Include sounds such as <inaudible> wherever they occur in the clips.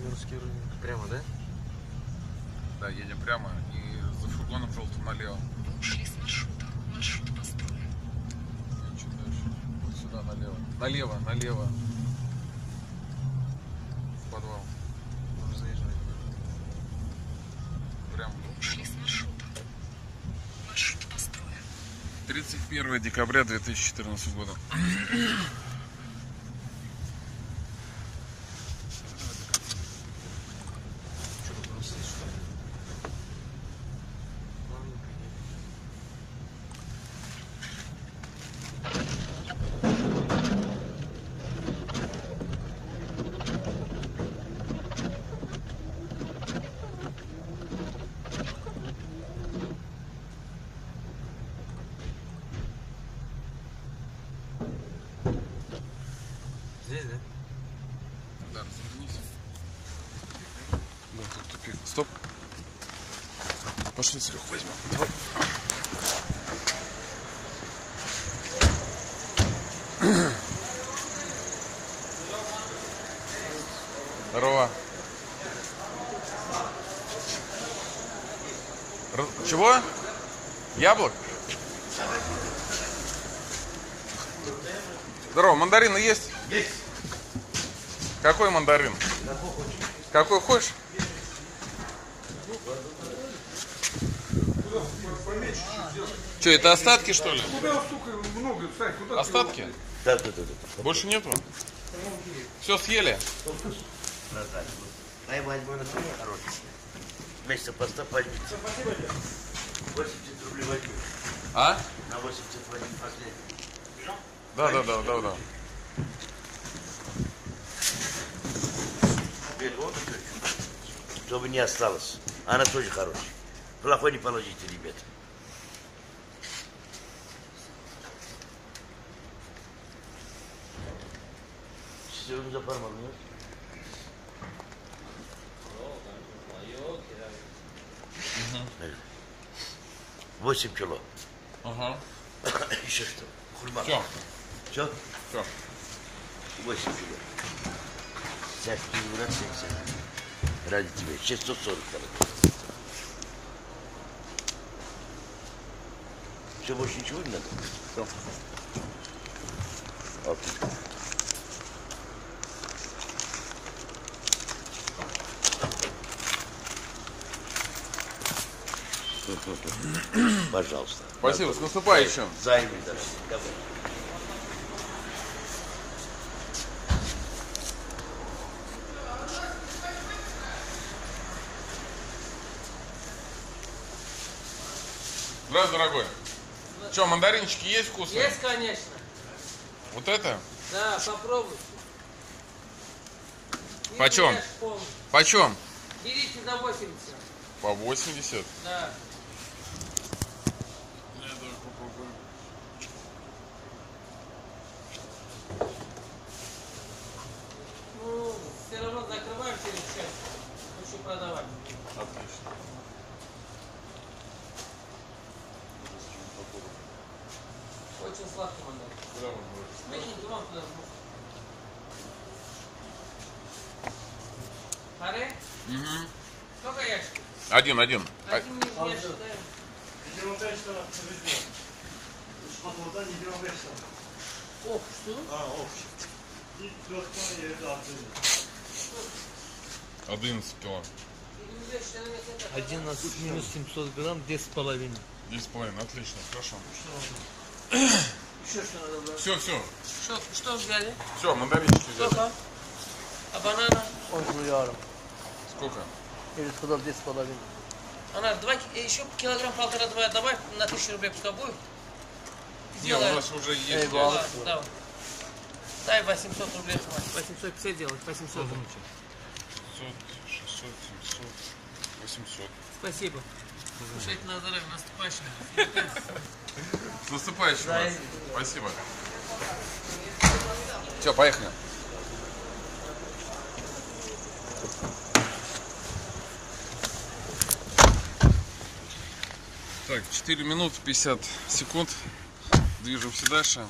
Мирский рынок. Прямо, да? Да, едем прямо и за фургоном желтым налево. Вы ушли с маршрута. Маршрут построен. И чуть дальше. Вот сюда налево. Налево, налево. В подвал. Уже заезжать. Прям. Вы ушли с маршрута. Маршрут построен. 31 декабря 2014 года. Что тут у нас есть, что ли? Ладненько, едем. Здесь, да? Да, развернись. Да, тут тупик. Стоп. Пошли, Серег, возьмем. Давай. Здорово. Раз- Чего? Яблок? Здорово, мандарины есть? Есть. Какой мандарин? Какой хочешь? Что, это остатки, что ли? Куда столько много, Сань, куда Остатки? Да, да, да, да. Больше нету? Все съели? Дай возьму на тоже хороший. Месяца поставь возьми. 80 рублей возьми. А? На 80 возьми последний. Да, да, да, да, да. Чтобы не осталось. Она тоже хорошая. Плохой не положите, ребят. De parmağınız. Evet. Восемь кило. Ага. <coughs> Еще что? Хурма. Все, Все? все. Восемь кило. Сейчас перевод 70. Ради тебя. 640 кило. Все, больше ничего не надо? Все. Отлично. <coughs> Пожалуйста. Спасибо, с наступающим. Займи даже. Давай. Здравствуй, дорогой. Че, мандаринчики есть вкусные? Есть, конечно. Вот это? Да, попробуй. Почем? Почем? Берите за 80. По 80. Да. Я тоже попробую. Ну, все равно закрываем через час. Хочу продавать. Отлично. Сладкий мандарин. Куда туда. Харе? Сколько ящиков? Один, один. А- Один мне ящик, да? Ох, что? 11 кило. Или ящик, наверное, это- 11 минус 700 грамм, 10,5. 10,5. Отлично, хорошо. <clears throat> <clears throat> Еще что надо брать? Все, все. Что, что взяли? Все, мандаринчики взяли. Сколько? А банана? 10 yarım. Сколько? Или сказал 10,5. Она два, ки- э, еще килограмм полтора-два добавь на тысячу рублей, пускай будет. Не, у Сделаем. нас уже есть. Эй. Ладно, давай. Дай 800 рублей хватит. 850 делать, 800. 500, 600, 700, 800. Спасибо. Кушайте на здоровье, наступающим. С наступающим вас. Спасибо. Все, поехали. Так, 4 минуты 50 секунд. Движемся дальше.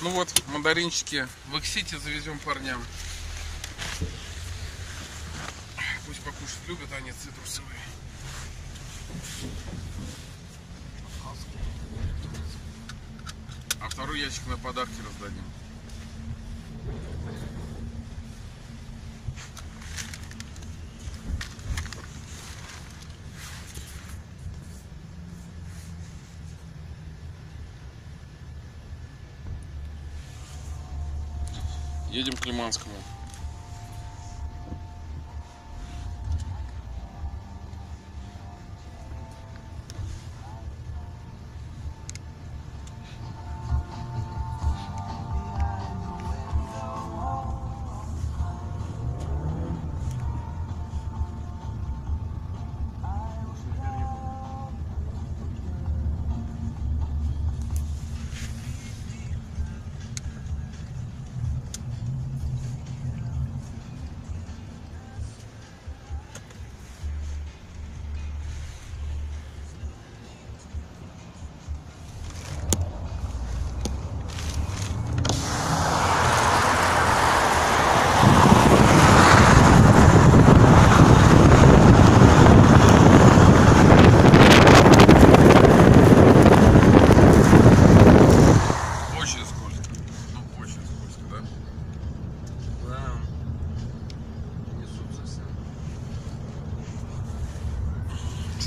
Ну вот, мандаринчики в Эксите завезем парням. Любят они цитрусовые. А второй ящик на подарки раздадим. Едем к Лиманскому.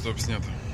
Стоп, снято.